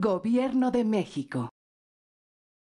Gobierno de México.